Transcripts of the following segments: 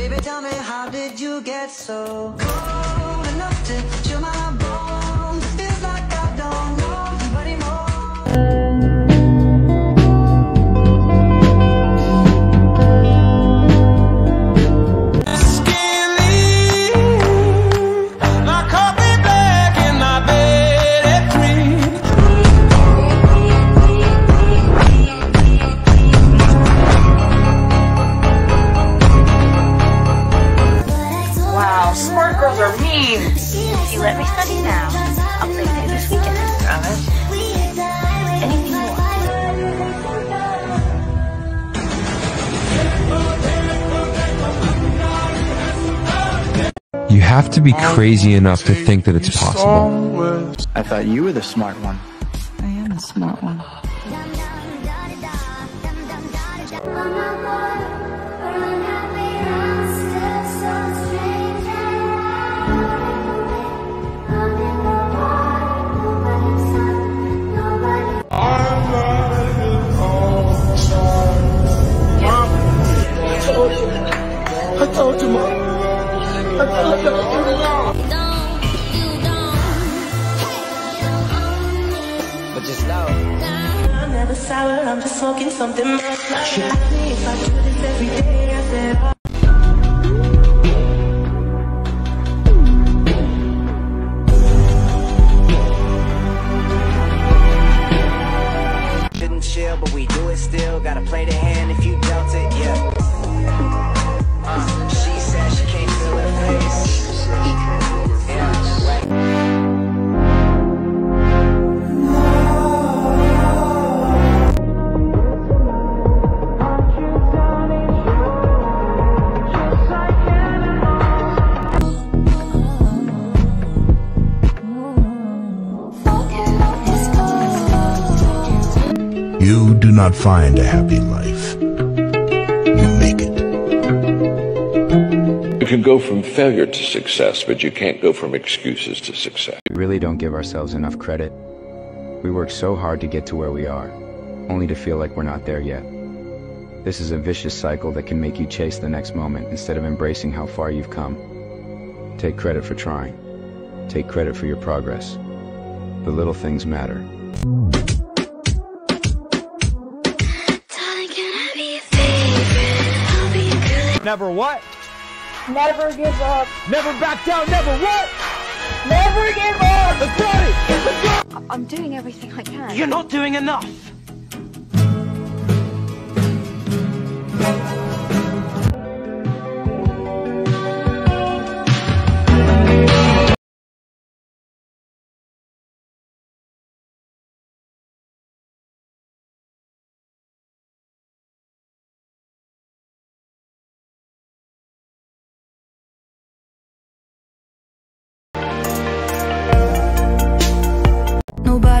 Baby, tell me, how did you get so cold enough to chill my have to be crazy enough to think that it's possible. I thought you were the smart one. I am the smart one. But just know. I'm never sour, I'm just smoking something more. Ask me if I do this every day, I said, do not find a happy life. You make it. You can go from failure to success, but you can't go from excuses to success. We really don't give ourselves enough credit. We work so hard to get to where we are, only to feel like we're not there yet. This is a vicious cycle that can make you chase the next moment instead of embracing how far you've come. Take credit for trying. Take credit for your progress. The little things matter. Never what? Never give up. Never back down. Never what? Never give up. Let's party. Let's go. I'm doing everything I can. You're not doing enough.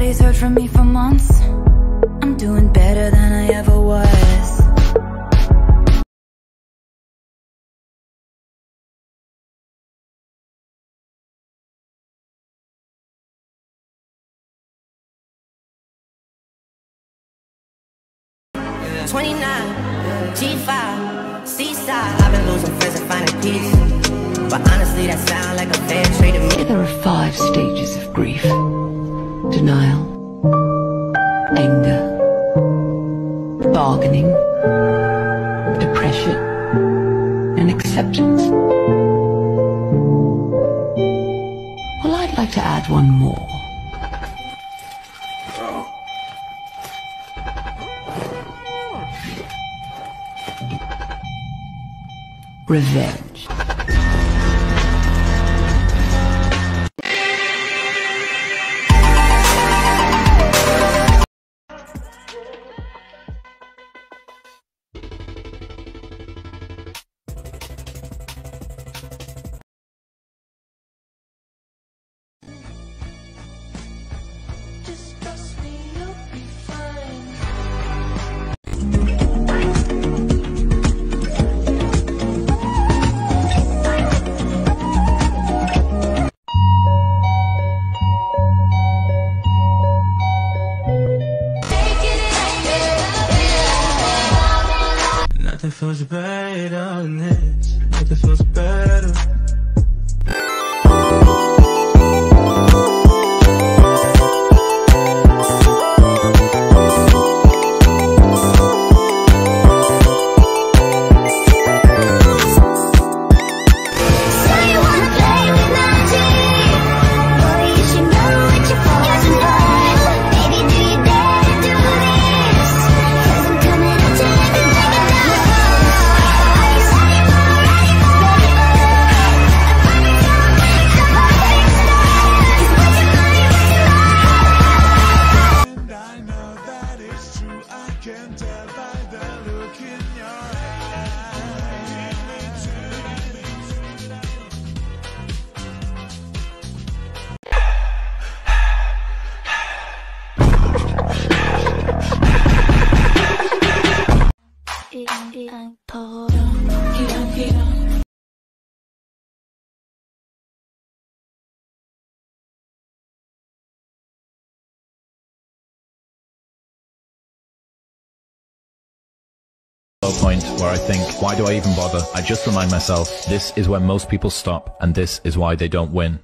Nobody's heard from me for months. I'm doing better than I ever was. Twenty-nine, G5, seaside. I've been losing friends and finding peace. But honestly, that sound like a fair trade to me. There are five stages of grief denial, anger, bargaining, depression, and acceptance. Well, I'd like to add one more. Revenge. it feels better than this. Nothing feels better. can't tell. Low point where I think, why do I even bother? I just remind myself, this is where most people stop, and this is why they don't win.